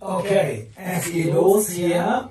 Okay, as it goes here.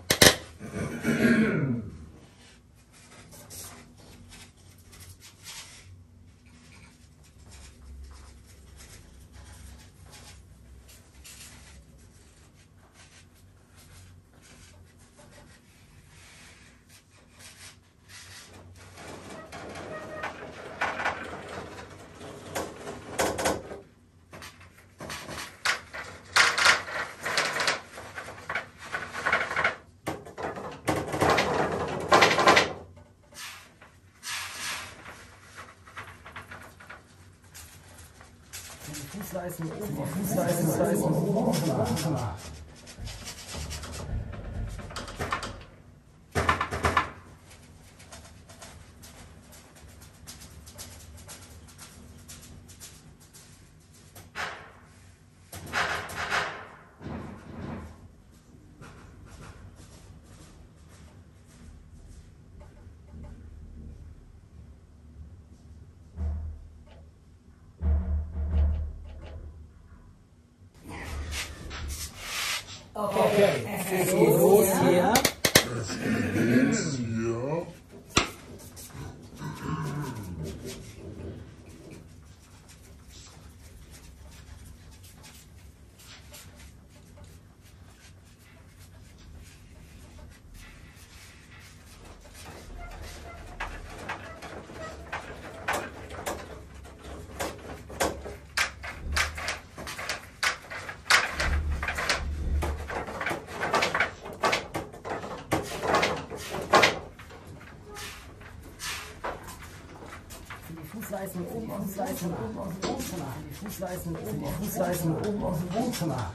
Fußleisten oben, aus dem Wohnzimmer. Die Fußleisten oben, aus dem Wohnzimmer.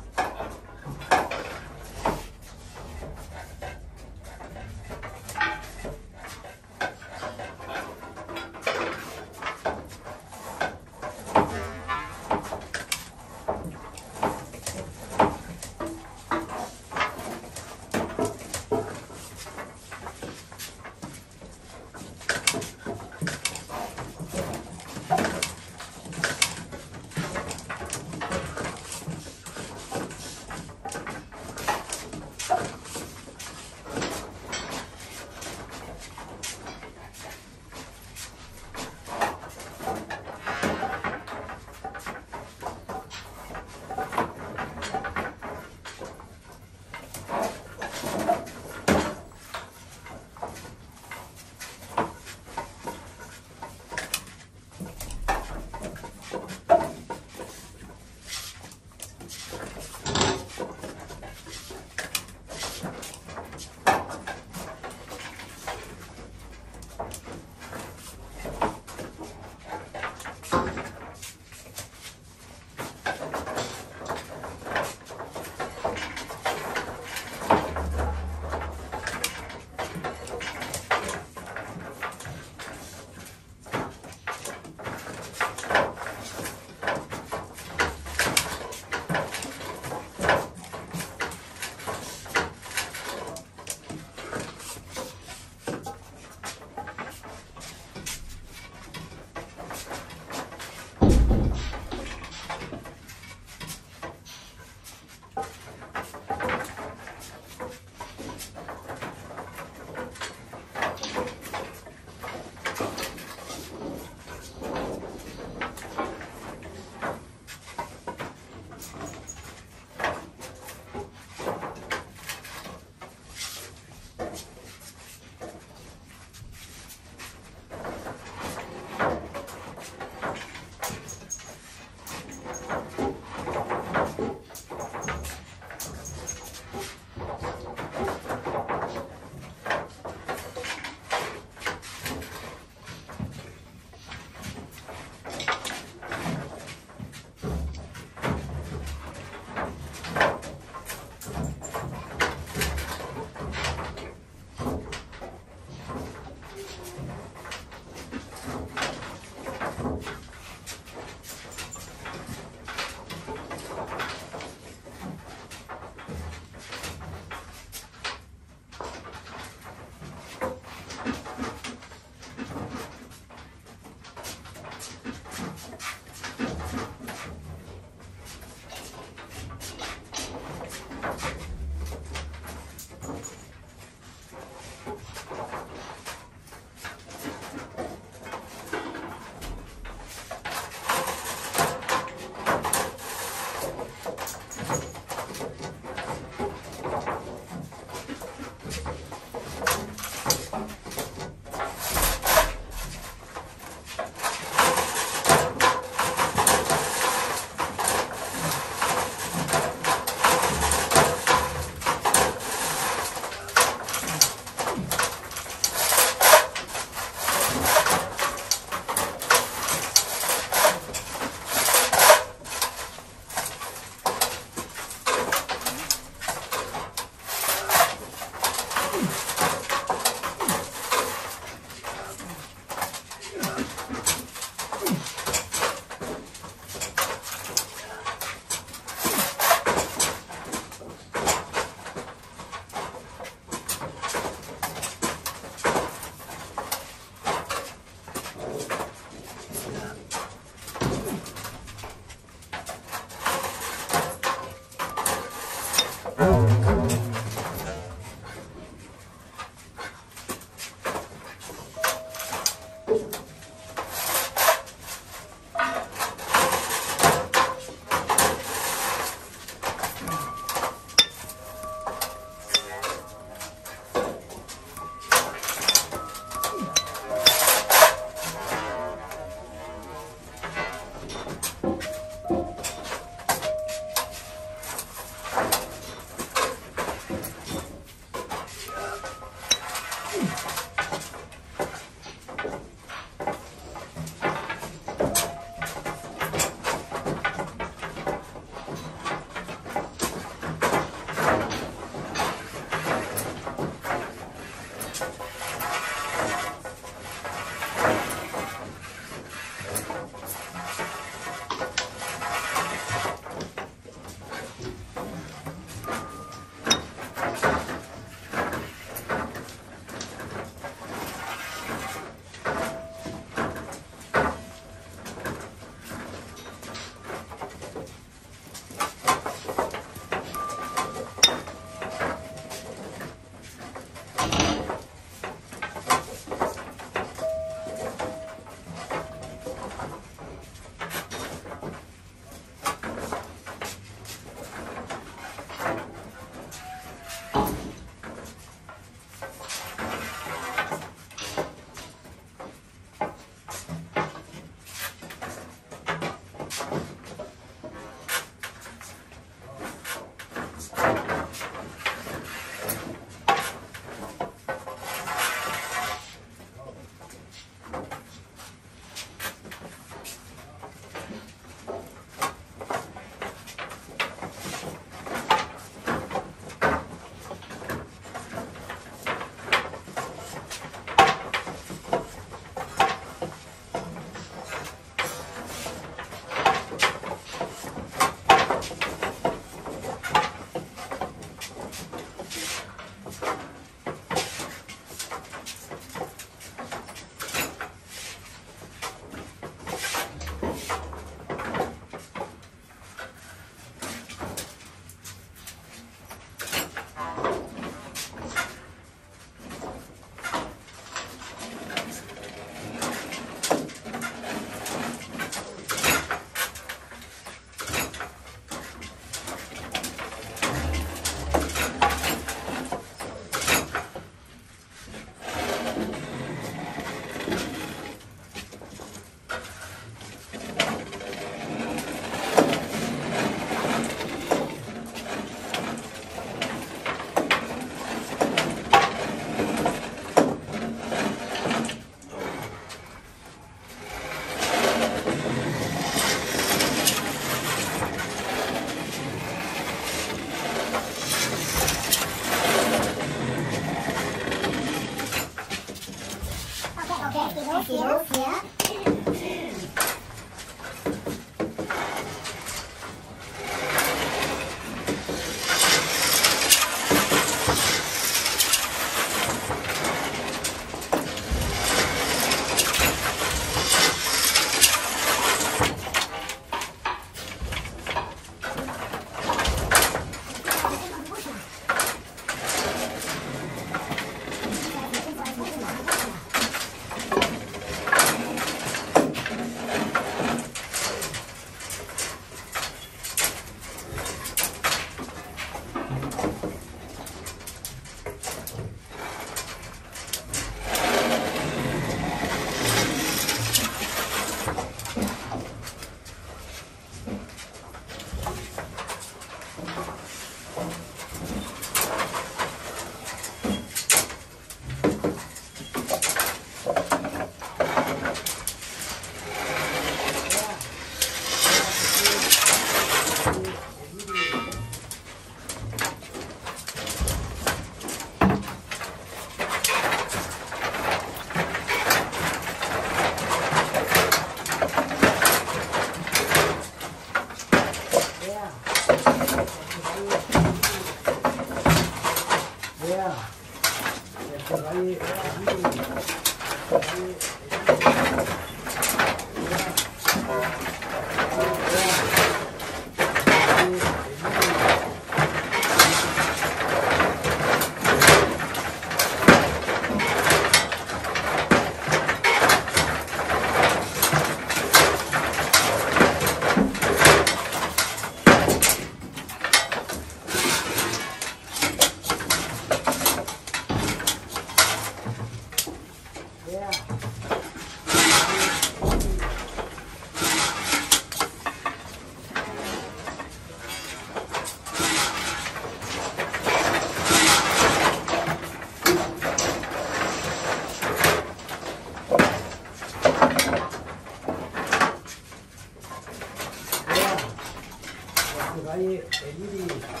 哎，你。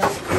Gracias.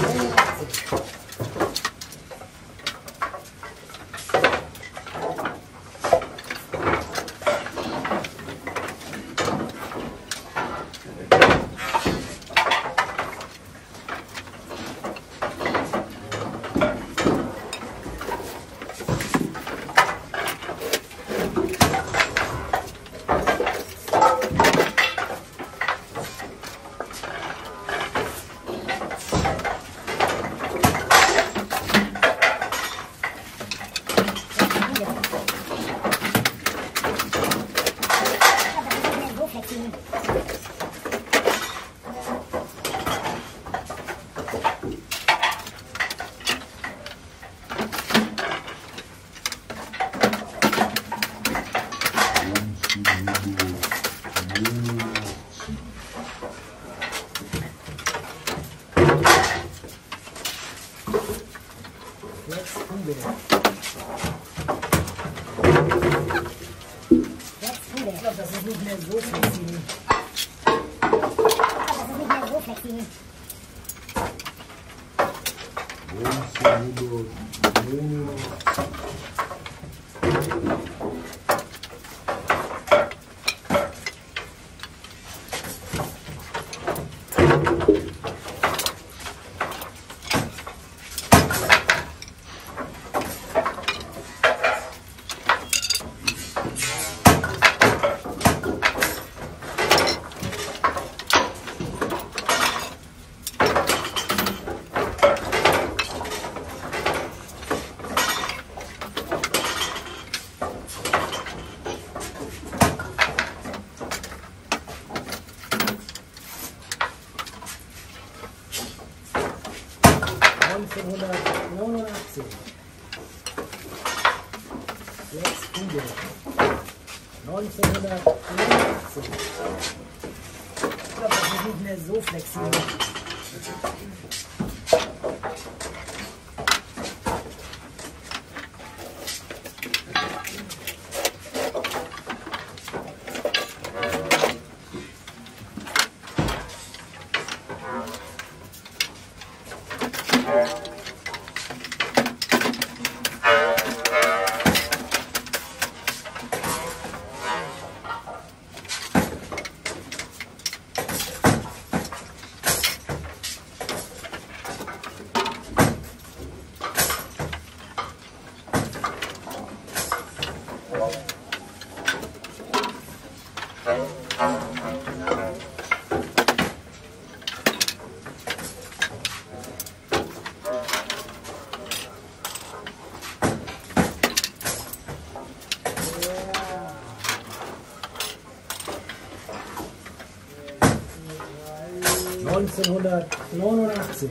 1989.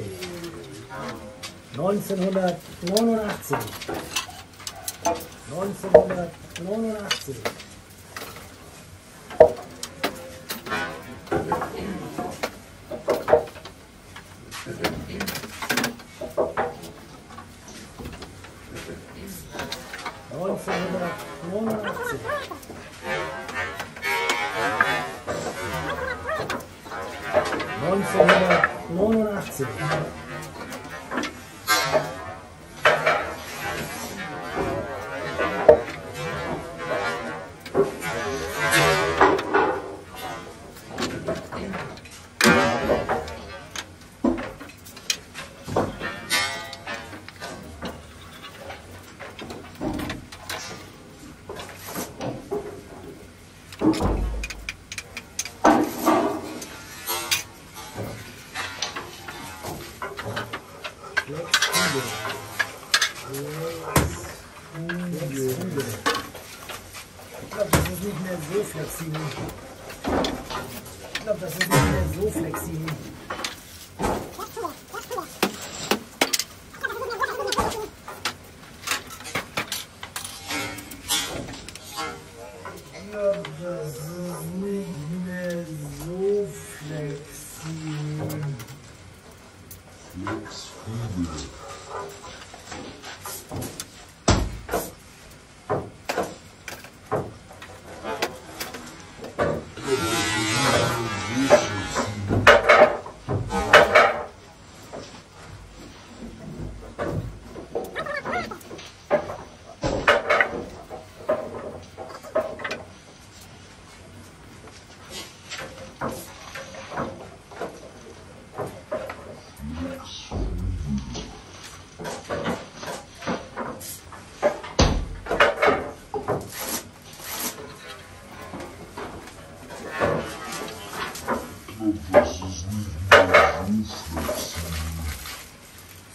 1989. 1989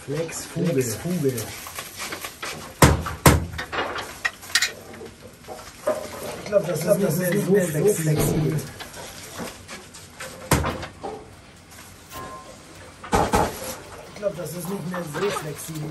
Flexfugel. Flexfugel. Ich glaube, das, glaub, das ist nicht mehr so flexibel. Ich glaube, das ist nicht mehr so flexibel.